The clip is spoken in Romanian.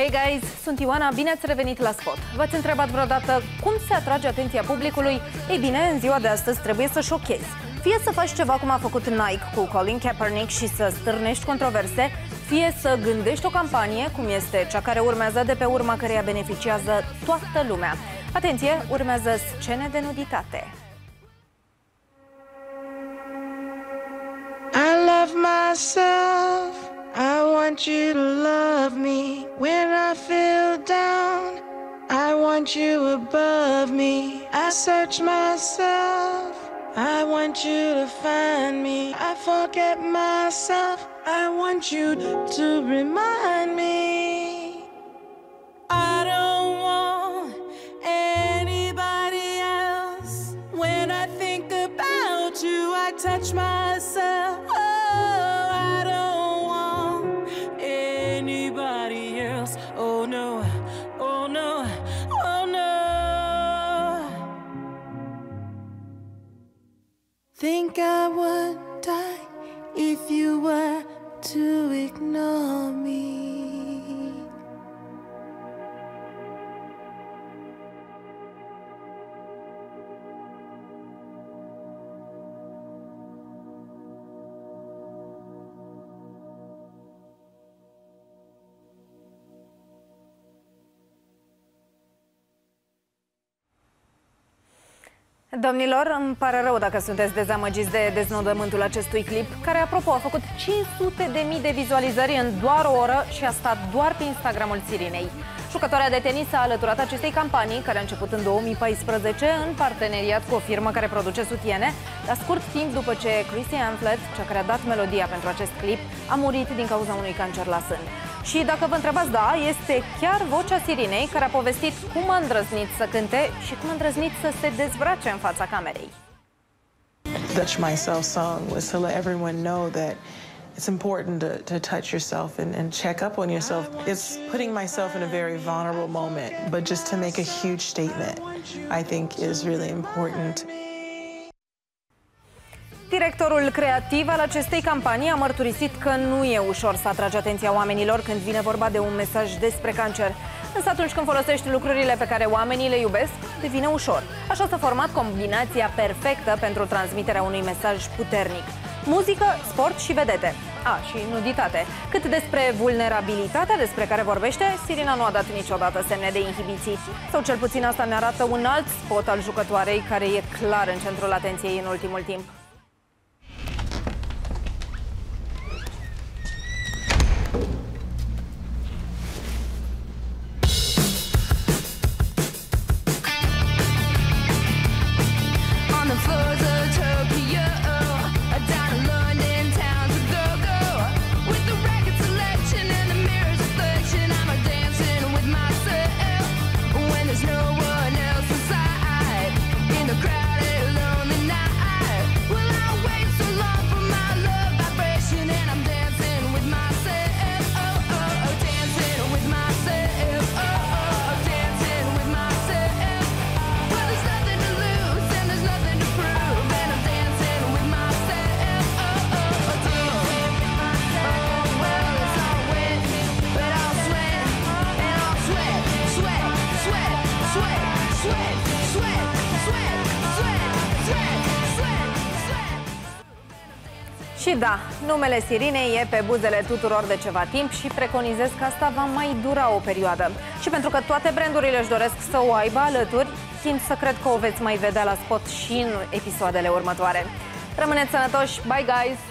Hey guys, sunt Ioana, bine ați revenit la Spot. V-ați întrebat vreodată cum se atrage atenția publicului? Ei bine, în ziua de astăzi trebuie să șochezi. Fie să faci ceva cum a făcut Nike cu Colin Kaepernick și să stârnești controverse, fie să gândești o campanie, cum este cea care urmează de pe urma căreia beneficiază toată lumea. Atenție, urmează scene de nuditate. I love myself. I want you to love me when I feel down. I want you above me. I search myself. I want you to find me. I forget myself. I want you to remind me. I don't want anybody else. When I think about you, I touch myself. Think I would die if you were to ignore me. Domnilor, îmi pare rău dacă sunteți dezamăgiți de deznodământul acestui clip, care, apropo, a făcut 500 de mii de vizualizări în doar o oră și a stat doar pe Instagramul Sirinei. Jucătoarea de tenis a alăturat acestei campanii, care a început în 2014 în parteneriat cu o firmă care produce sutiene, la scurt timp după ce Chrissy Amplet, cea care a dat melodia pentru acest clip, a murit din cauza unui cancer la sân. Și dacă vă întrebați, da, este chiar vocea Sirinei care a povestit cum a îndrăznit să cânte și cum a îndrăznit să se dezbrace în fața camerei. Touch Myself song was to let everyone know that it's important to, to touch yourself and, and check up on yourself. It's putting myself in a very vulnerable moment, but just to make a huge statement, I think is really important. Directorul creativ al acestei campanii a mărturisit că nu e ușor să atragi atenția oamenilor când vine vorba de un mesaj despre cancer. Însă atunci când folosești lucrurile pe care oamenii le iubesc, devine ușor. Așa s-a format combinația perfectă pentru transmiterea unui mesaj puternic. Muzică, sport și vedete. A, și nuditate. Cât despre vulnerabilitatea despre care vorbește, Sirina nu a dat niciodată semne de inhibiții. Sau cel puțin asta ne arată un alt spot al jucătoarei care e clar în centrul atenției în ultimul timp. Și da, numele Sirinei e pe buzele tuturor de ceva timp și preconizez că asta va mai dura o perioadă. Și pentru că toate brandurile își doresc să o aibă alături, tind să cred că o veți mai vedea la spot și în episoadele următoare. Rămâneți sănătoși, bye guys!